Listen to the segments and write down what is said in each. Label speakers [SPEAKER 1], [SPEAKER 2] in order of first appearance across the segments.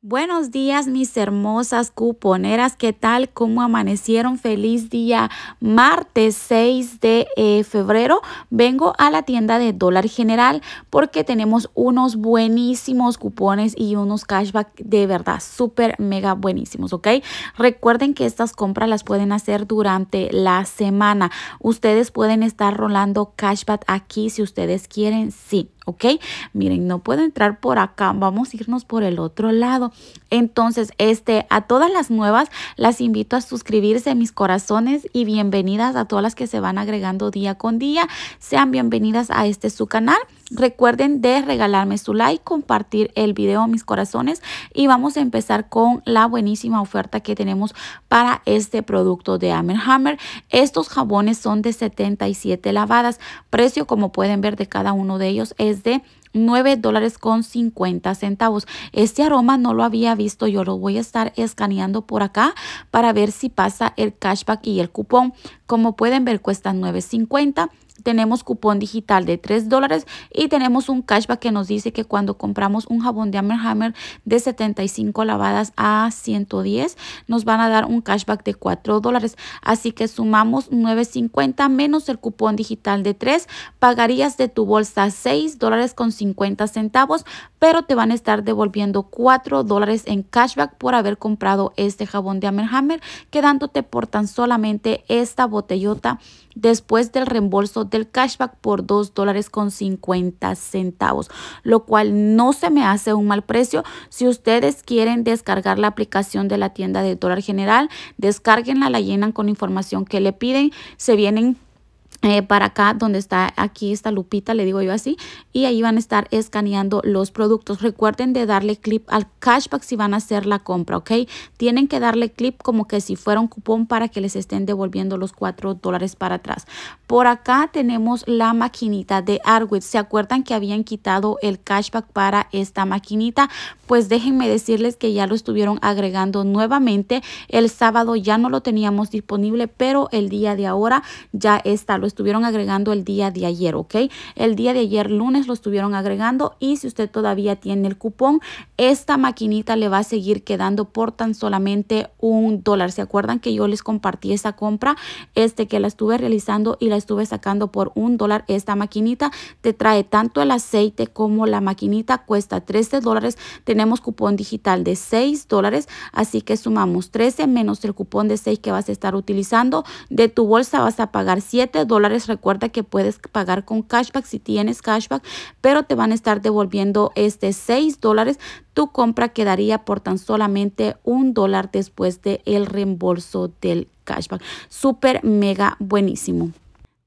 [SPEAKER 1] Buenos días mis hermosas cuponeras, ¿qué tal? ¿Cómo amanecieron? Feliz día martes 6 de eh, febrero. Vengo a la tienda de Dólar General porque tenemos unos buenísimos cupones y unos cashback de verdad súper mega buenísimos, ¿ok? Recuerden que estas compras las pueden hacer durante la semana. Ustedes pueden estar rolando cashback aquí si ustedes quieren, sí. ¿Ok? Miren, no puedo entrar por acá, vamos a irnos por el otro lado. Entonces, este, a todas las nuevas las invito a suscribirse, mis corazones, y bienvenidas a todas las que se van agregando día con día. Sean bienvenidas a este su canal. Recuerden de regalarme su like, compartir el video, mis corazones. Y vamos a empezar con la buenísima oferta que tenemos para este producto de Hammer. Estos jabones son de 77 lavadas. Precio, como pueden ver, de cada uno de ellos es de 9 dólares con 50 centavos. Este aroma no lo había visto, yo lo voy a estar escaneando por acá para ver si pasa el cashback y el cupón. Como pueden ver cuesta 9.50 tenemos cupón digital de 3 dólares y tenemos un cashback que nos dice que cuando compramos un jabón de Hammer Hammer de 75 lavadas a 110 nos van a dar un cashback de 4 dólares. Así que sumamos 9.50 menos el cupón digital de 3, pagarías de tu bolsa 6 dólares con 50 centavos, pero te van a estar devolviendo 4 dólares en cashback por haber comprado este jabón de Hammer Hammer, quedándote por tan solamente esta botellota después del reembolso del cashback por 2 dólares con 50 centavos, lo cual no se me hace un mal precio. Si ustedes quieren descargar la aplicación de la tienda de dólar general, descarguenla, la llenan con información que le piden, se vienen eh, para acá donde está aquí esta lupita le digo yo así y ahí van a estar escaneando los productos. Recuerden de darle clip al cashback si van a hacer la compra ok tienen que darle clip como que si fuera un cupón para que les estén devolviendo los 4 dólares para atrás. Por acá tenemos la maquinita de Arwit. Se acuerdan que habían quitado el cashback para esta maquinita pues déjenme decirles que ya lo estuvieron agregando nuevamente. El sábado ya no lo teníamos disponible pero el día de ahora ya está lo estuvieron agregando el día de ayer, ¿ok? El día de ayer lunes lo estuvieron agregando y si usted todavía tiene el cupón, esta maquinita le va a seguir quedando por tan solamente un dólar. ¿Se acuerdan que yo les compartí esa compra? Este que la estuve realizando y la estuve sacando por un dólar. Esta maquinita te trae tanto el aceite como la maquinita cuesta 13 dólares. Tenemos cupón digital de 6 dólares, así que sumamos 13 menos el cupón de 6 que vas a estar utilizando. De tu bolsa vas a pagar 7 dólares Recuerda que puedes pagar con cashback si tienes cashback, pero te van a estar devolviendo este 6 dólares. Tu compra quedaría por tan solamente un dólar después del el reembolso del cashback. Súper mega buenísimo.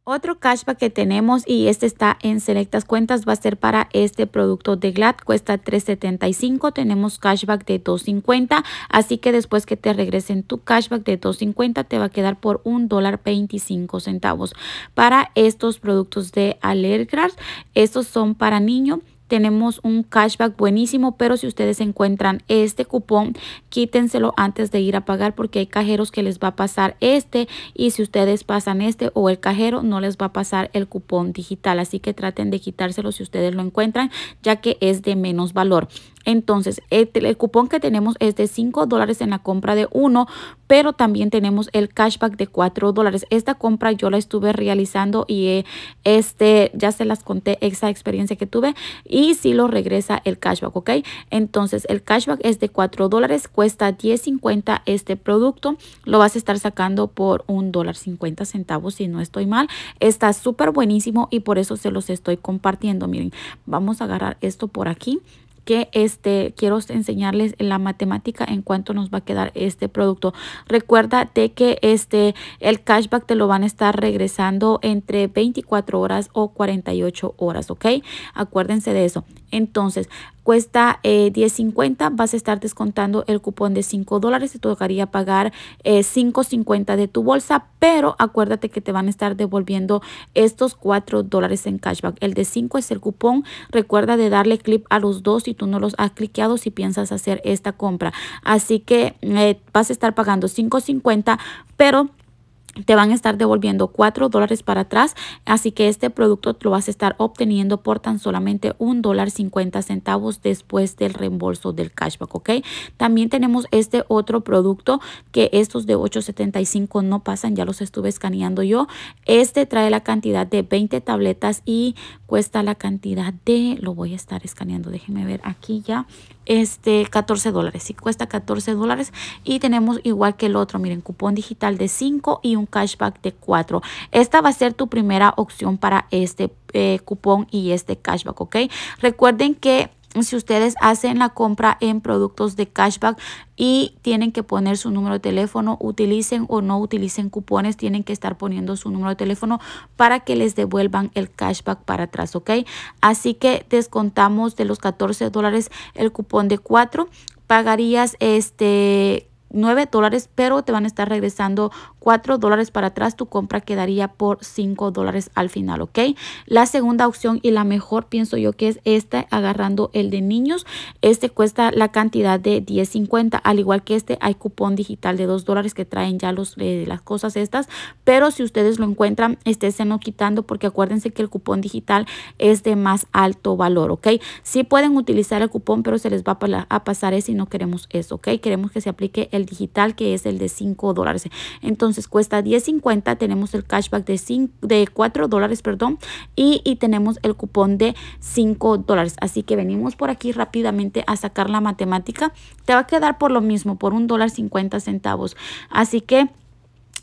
[SPEAKER 1] Otro cashback que tenemos y este está en selectas cuentas va a ser para este producto de Glad. Cuesta $3.75. Tenemos cashback de $2.50. Así que después que te regresen tu cashback de $2.50 te va a quedar por $1.25 centavos. Para estos productos de Allergras, estos son para niño tenemos un cashback buenísimo, pero si ustedes encuentran este cupón, quítenselo antes de ir a pagar porque hay cajeros que les va a pasar este y si ustedes pasan este o el cajero no les va a pasar el cupón digital, así que traten de quitárselo si ustedes lo encuentran, ya que es de menos valor. Entonces, el, cupón que tenemos es de 5 dólares en la compra de uno, pero también tenemos el cashback de 4 dólares. Esta compra yo la estuve realizando y eh, este ya se las conté esa experiencia que tuve y si lo regresa el cashback, ¿ok? Entonces, el cashback es de 4 dólares, cuesta 10.50 este producto. Lo vas a estar sacando por un dólar 50 centavos si no estoy mal. Está súper buenísimo y por eso se los estoy compartiendo. Miren, vamos a agarrar esto por aquí que este quiero enseñarles la matemática en cuánto nos va a quedar este producto. Recuerda de que este el cashback te lo van a estar regresando entre 24 horas o 48 horas, ¿ok? Acuérdense de eso. Entonces, cuesta eh, 10.50, vas a estar descontando el cupón de 5 dólares, te tocaría pagar eh, 5.50 de tu bolsa, pero acuérdate que te van a estar devolviendo estos 4 dólares en cashback. El de 5 es el cupón, recuerda de darle clip a los dos si tú no los has cliqueado si piensas hacer esta compra. Así que eh, vas a estar pagando 5.50, pero te van a estar devolviendo 4 dólares para atrás. Así que este producto lo vas a estar obteniendo por tan solamente un dólar 50 centavos después del reembolso del cashback, ¿ok? También tenemos este otro producto que estos de 8.75 no pasan, ya los estuve escaneando yo. Este trae la cantidad de 20 tabletas y cuesta la cantidad de, lo voy a estar escaneando, déjenme ver aquí ya, este 14 dólares, sí cuesta 14 dólares y tenemos igual que el otro, miren, cupón digital de 5 y un cashback de 4. Esta va a ser tu primera opción para este eh, cupón y este cashback, ¿ok? Recuerden que si ustedes hacen la compra en productos de cashback y tienen que poner su número de teléfono, utilicen o no utilicen cupones, tienen que estar poniendo su número de teléfono para que les devuelvan el cashback para atrás, ¿ok? Así que descontamos de los 14 dólares el cupón de 4, pagarías este 9 dólares, pero te van a estar regresando 4 dólares para atrás. Tu compra quedaría por 5 dólares al final, ¿ok? La segunda opción y la mejor pienso yo que es esta, agarrando el de niños. Este cuesta la cantidad de 10.50. Al igual que este, hay cupón digital de 2 dólares que traen ya los, eh, las cosas estas. Pero si ustedes lo encuentran, no quitando porque acuérdense que el cupón digital es de más alto valor, ¿ok? Sí pueden utilizar el cupón, pero se les va a pasar ese y no queremos eso, ¿ok? Queremos que se aplique el digital que es el de 5 dólares. Entonces cuesta 10.50, tenemos el cashback de, 5, de 4 dólares, perdón, y, y tenemos el cupón de 5 dólares. Así que venimos por aquí rápidamente a sacar la matemática. Te va a quedar por lo mismo, por un dólar 50 centavos. Así que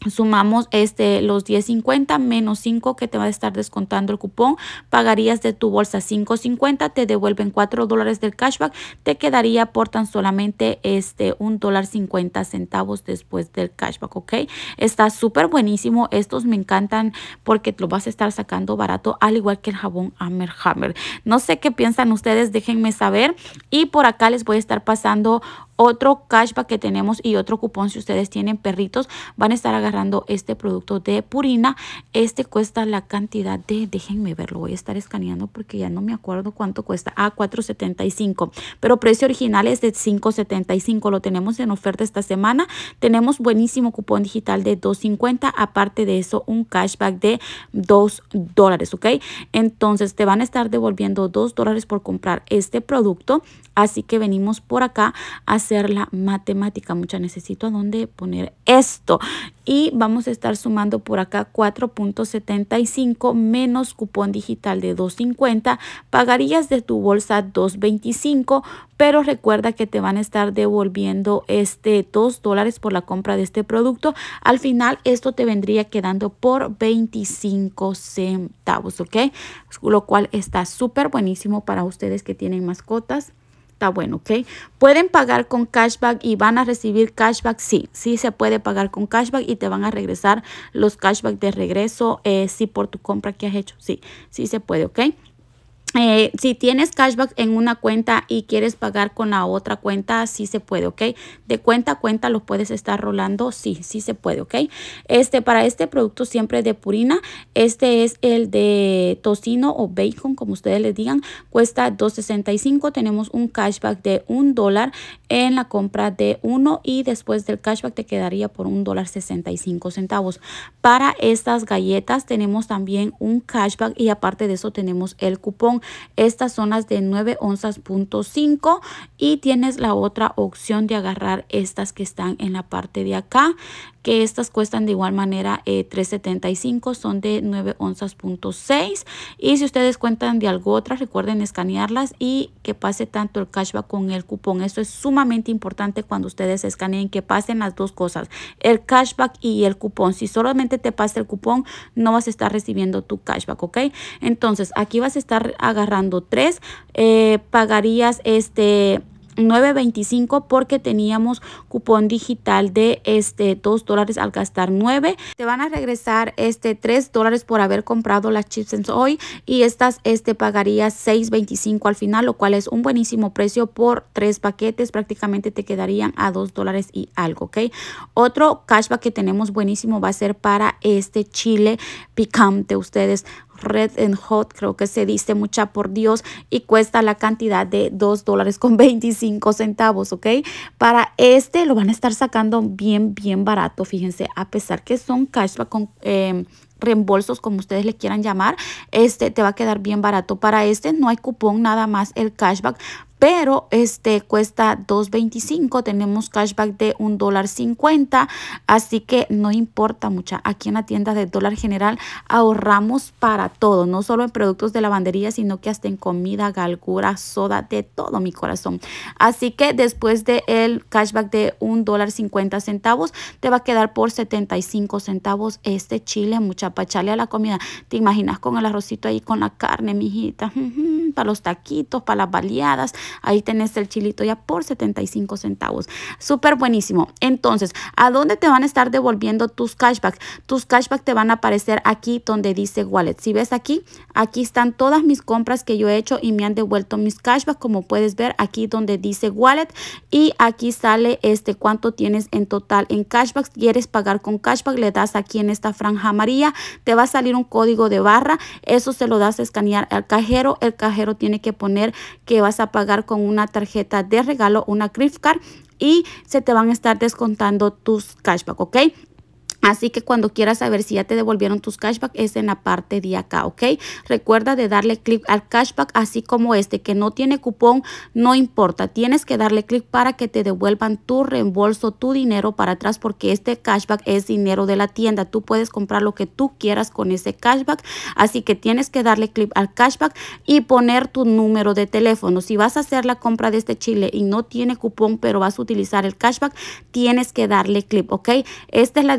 [SPEAKER 1] sumamos este los 10.50 menos 5 que te va a estar descontando el cupón pagarías de tu bolsa 5.50 te devuelven 4 dólares del cashback te quedaría por tan solamente este un dólar 50 centavos después del cashback ok está súper buenísimo estos me encantan porque lo vas a estar sacando barato al igual que el jabón Hammer Hammer. No sé qué piensan ustedes déjenme saber. Y por acá les voy a estar pasando otro cashback que tenemos y otro cupón si ustedes tienen perritos van a estar agarrando este producto de Purina. Este cuesta la cantidad de déjenme verlo voy a estar escaneando porque ya no me acuerdo cuánto cuesta. A ah, 4.75 pero precio original es de 5.75 lo tenemos en oferta esta semana. Tenemos buenísimo cupón digital de 2.50 aparte de eso un cashback de 2 dólares ok entonces te van a estar devolviendo 2 dólares por comprar este producto. Así que venimos por acá a hacer la matemática. Mucha necesito dónde poner esto. Y vamos a estar sumando por acá 4.75 menos cupón digital de 2.50. Pagarías de tu bolsa 2.25, pero recuerda que te van a estar devolviendo este 2 dólares por la compra de este producto. Al final esto te vendría quedando por 25 centavos, ¿ok? Lo cual está súper buenísimo para ustedes que tienen mascotas está bueno, ¿ok? ¿Pueden pagar con cashback y van a recibir cashback? Sí, sí se puede pagar con cashback y te van a regresar los cashback de regreso, eh, sí, por tu compra que has hecho. Sí, sí se puede, ¿ok? Eh, si tienes cashback en una cuenta y quieres pagar con la otra cuenta, sí se puede, ¿ok? De cuenta a cuenta lo puedes estar rolando, sí, sí se puede, ¿ok? Este, para este producto siempre de Purina, este es el de tocino o bacon, como ustedes le digan, cuesta $2.65. Tenemos un cashback de un dólar en la compra de uno y después del cashback te quedaría por un dólar 65 centavos. Para estas galletas tenemos también un cashback y aparte de eso tenemos el cupón estas son las de 9 onzas punto 5 y tienes la otra opción de agarrar estas que están en la parte de acá que estas cuestan de igual manera eh, 3.75 son de 9 onzas punto 6 y si ustedes cuentan de algo otra recuerden escanearlas y que pase tanto el cashback con el cupón. Eso es sumamente importante cuando ustedes escaneen que pasen las dos cosas el cashback y el cupón. Si solamente te pasa el cupón no vas a estar recibiendo tu cashback ok entonces aquí vas a estar agarrando tres. Eh, pagarías este 9.25 porque teníamos cupón digital de este 2 dólares al gastar 9. Te van a regresar este 3 dólares por haber comprado las chips hoy y estas este pagarías 6.25 al final, lo cual es un buenísimo precio por tres paquetes. Prácticamente te quedarían a 2 dólares y algo, ¿ok? Otro cashback que tenemos buenísimo va a ser para este chile picante. Ustedes Red and Hot, creo que se dice mucha por Dios, y cuesta la cantidad de 2 dólares con 25 centavos, ¿ok? Para este lo van a estar sacando bien, bien barato, fíjense, a pesar que son cashback con... Eh, reembolsos como ustedes le quieran llamar este te va a quedar bien barato para este no hay cupón nada más el cashback pero este cuesta 2.25 tenemos cashback de un dólar 50 así que no importa mucha. Aquí en la tienda de dólar general ahorramos para todo no solo en productos de lavandería sino que hasta en comida galgura soda de todo mi corazón. Así que después de el cashback de un dólar 50 centavos te va a quedar por 75 centavos este chile mucha pachale a la comida. Te imaginas con el arrocito ahí con la carne mijita para los taquitos para las baleadas Ahí tenés el chilito ya por 75 centavos. Súper buenísimo. Entonces, ¿a dónde te van a estar devolviendo tus cashbacks? Tus cashbacks te van a aparecer aquí donde dice wallet. Si ves aquí, aquí están todas mis compras que yo he hecho y me han devuelto mis cashbacks. Como puedes ver aquí donde dice wallet y aquí sale este cuánto tienes en total en cashbacks. Quieres pagar con cashback, le das aquí en esta franja amarilla. Te va a salir un código de barra. Eso se lo das a escanear al cajero. El cajero tiene que poner que vas a pagar con una tarjeta de regalo, una gift card y se te van a estar descontando tus cashback, ¿ok? Así que cuando quieras saber si ya te devolvieron tus cashback es en la parte de acá, ¿ok? Recuerda de darle clic al cashback así como este que no tiene cupón, no importa. Tienes que darle clic para que te devuelvan tu reembolso, tu dinero para atrás porque este cashback es dinero de la tienda. Tú puedes comprar lo que tú quieras con ese cashback. Así que tienes que darle clic al cashback y poner tu número de teléfono. Si vas a hacer la compra de este chile y no tiene cupón pero vas a utilizar el cashback, tienes que darle clic, ¿ok? Esta es la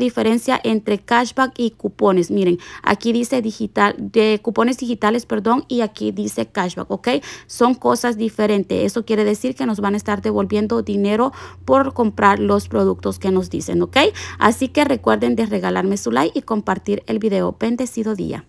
[SPEAKER 1] entre cashback y cupones. Miren, aquí dice digital, de cupones digitales, perdón, y aquí dice cashback, ¿ok? Son cosas diferentes. Eso quiere decir que nos van a estar devolviendo dinero por comprar los productos que nos dicen, ¿ok? Así que recuerden de regalarme su like y compartir el video. Bendecido día.